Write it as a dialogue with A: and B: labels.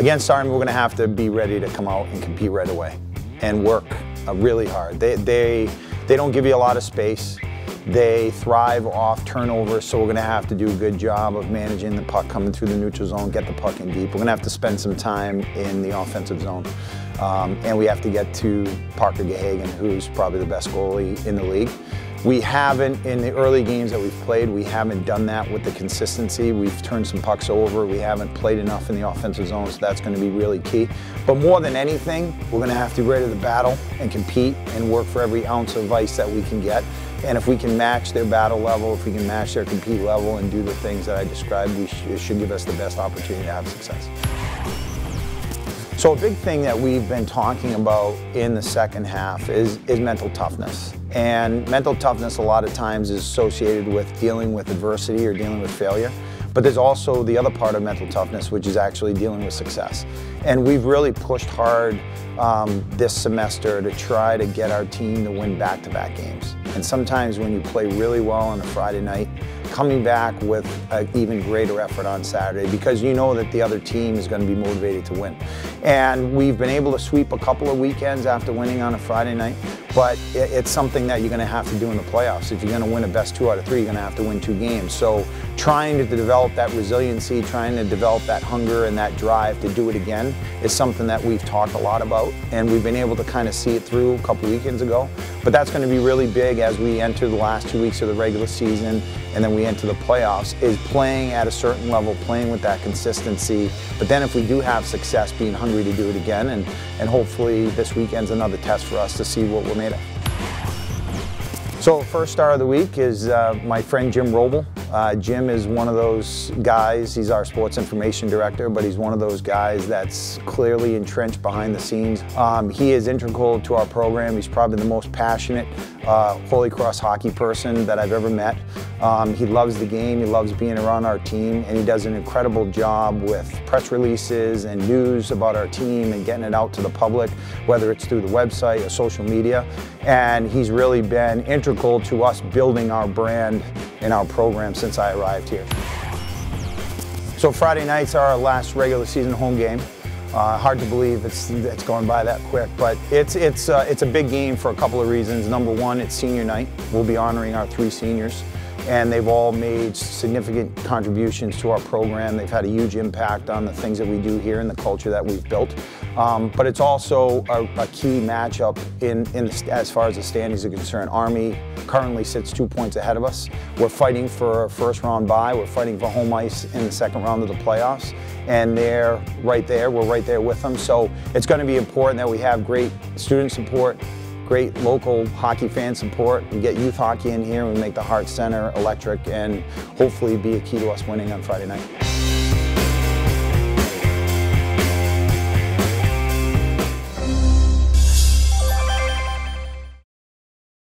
A: Against Army, we're going to have to be ready to come out and compete right away and work uh, really hard. They, they, they don't give you a lot of space. They thrive off turnovers, so we're going to have to do a good job of managing the puck coming through the neutral zone, get the puck in deep. We're going to have to spend some time in the offensive zone. Um, and we have to get to Parker Gahagen, who's probably the best goalie in the league. We haven't, in the early games that we've played, we haven't done that with the consistency. We've turned some pucks over. We haven't played enough in the offensive zone, so that's going to be really key. But more than anything, we're going to have to be ready to battle and compete and work for every ounce of ice that we can get. And if we can match their battle level, if we can match their compete level and do the things that I described, we sh it should give us the best opportunity to have success. So a big thing that we've been talking about in the second half is, is mental toughness. And mental toughness a lot of times is associated with dealing with adversity or dealing with failure. But there's also the other part of mental toughness, which is actually dealing with success. And we've really pushed hard um, this semester to try to get our team to win back-to-back -back games. And sometimes when you play really well on a Friday night, coming back with an even greater effort on Saturday because you know that the other team is going to be motivated to win. And we've been able to sweep a couple of weekends after winning on a Friday night, but it's something that you're going to have to do in the playoffs. If you're going to win a best two out of three, you're going to have to win two games. So trying to develop that resiliency, trying to develop that hunger and that drive to do it again is something that we've talked a lot about, and we've been able to kind of see it through a couple weekends ago. But that's going to be really big as we enter the last two weeks of the regular season and then we enter the playoffs is playing at a certain level, playing with that consistency. But then if we do have success, being hungry to do it again, and, and hopefully this weekend's another test for us to see what we're made of. So first star of the week is uh, my friend Jim Roble. Uh, Jim is one of those guys, he's our sports information director, but he's one of those guys that's clearly entrenched behind the scenes. Um, he is integral to our program. He's probably the most passionate uh, Holy Cross hockey person that I've ever met. Um, he loves the game, he loves being around our team, and he does an incredible job with press releases and news about our team and getting it out to the public, whether it's through the website or social media. And he's really been integral to us building our brand and our program since I arrived here. So Friday nights are our last regular season home game. Uh, hard to believe it's it's going by that quick, but it's it's uh, it's a big game for a couple of reasons. Number one, it's senior night. We'll be honoring our three seniors and they've all made significant contributions to our program. They've had a huge impact on the things that we do here and the culture that we've built. Um, but it's also a, a key matchup in, in the, as far as the standings are concerned. Army currently sits two points ahead of us. We're fighting for a first round bye. We're fighting for home ice in the second round of the playoffs. And they're right there. We're right there with them. So it's going to be important that we have great student support, great local hockey fan support. We get youth hockey in here. We make the Hart Center electric and hopefully be a key to us winning on Friday night.